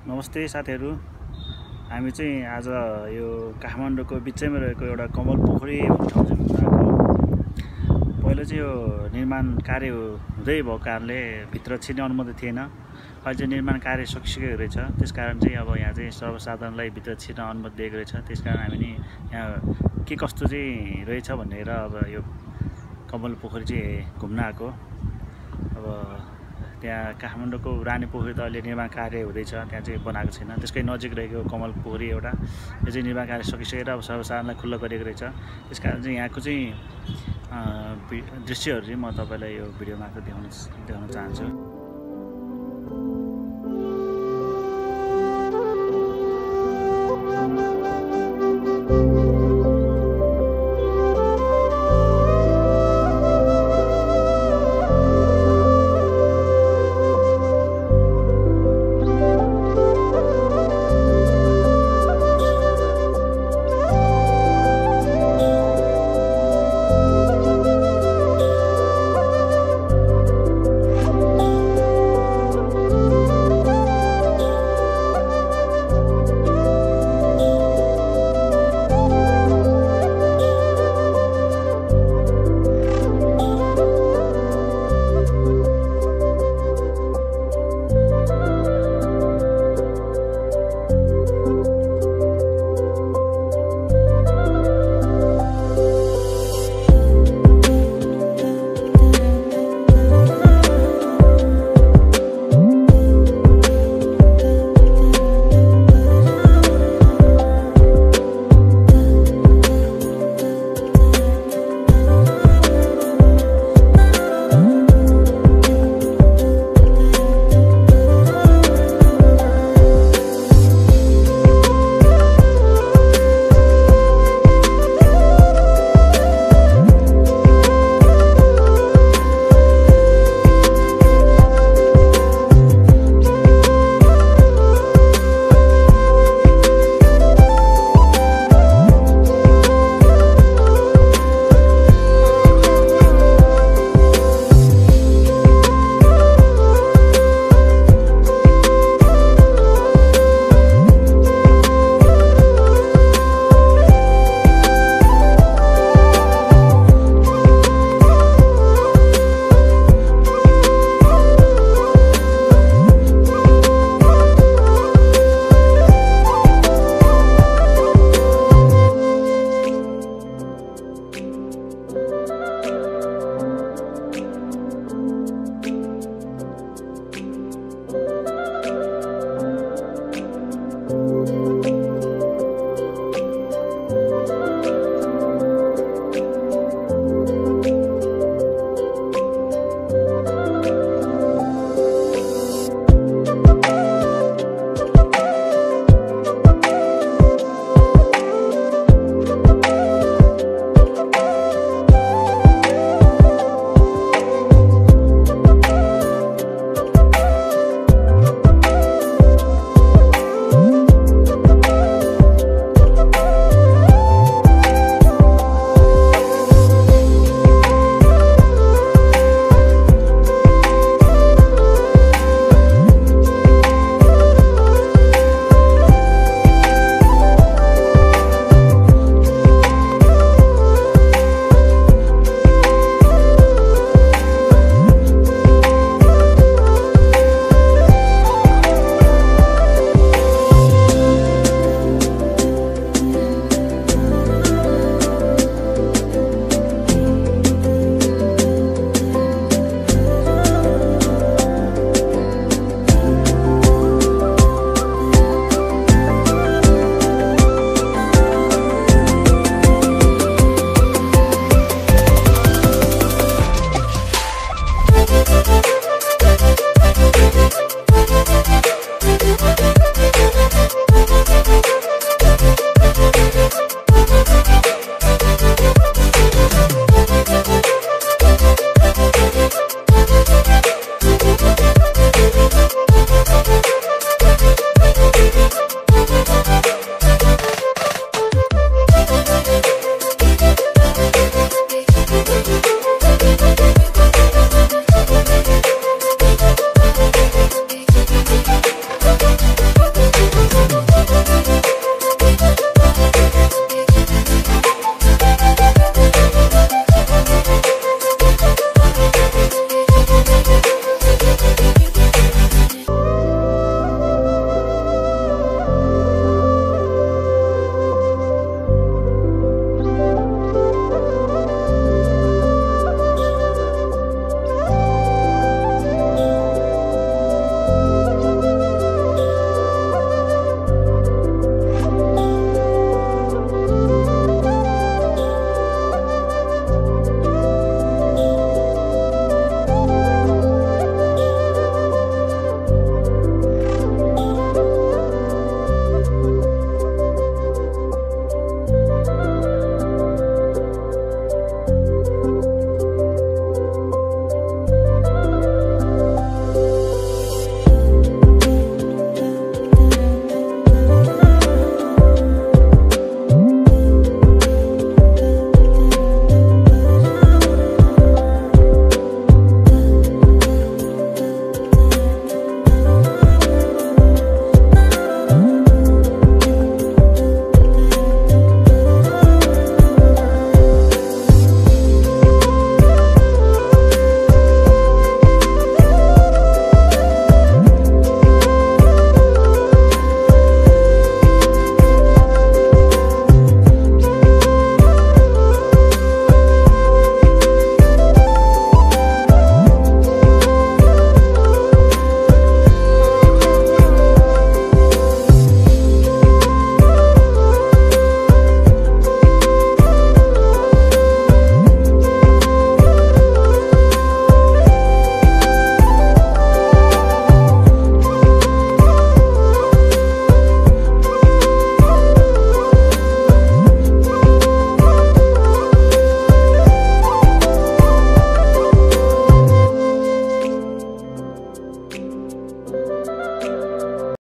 नमस्ते साथीहरू। हामी चाहिँ आज यो काठमाडौँको बिचैमा रहेको एउटा कमल पोखरी ठाउँ चाहिँ आएको पहिला चाहिँ यो निर्माण कार्य हुँदै भएको कारणले भित्र छिर्ने अनुमति थिएन। अहिले चाहिँ निर्माण कार्य सकिसकेको रहेछ। त्यस कारण चाहिँ अब यहाँ चाहिँ सर्वसाधारणलाई भित्र छिर्न अनुमति दिएको रहेछ। त्यस कारण हामी नि यहाँ के कस्तो चाहिँ रहेछ भनेर अब यो कमल पोखरी चाहिँ घुम्न आएको अब त्यहाँ काठमाडौँको रानी पोखरी त अहिले निर्माण कार्य हुँदैछ त्यहाँ चाहिँ बनाएको छैन। त्यसकै नजिक रहेको कमल पोखरी एउटा यो चाहिँ निर्माण कार्य सकिसकेर अब सर्वसाधारणलाई खुल्ला गरिएको रहेछ। त्यस कारण चाहिँ यहाँको चाहिँ दृश्यहरू चाहिँ म तपाईँलाई यो भिडियो मार्फत देखाउन देखाउन चाहन्छु।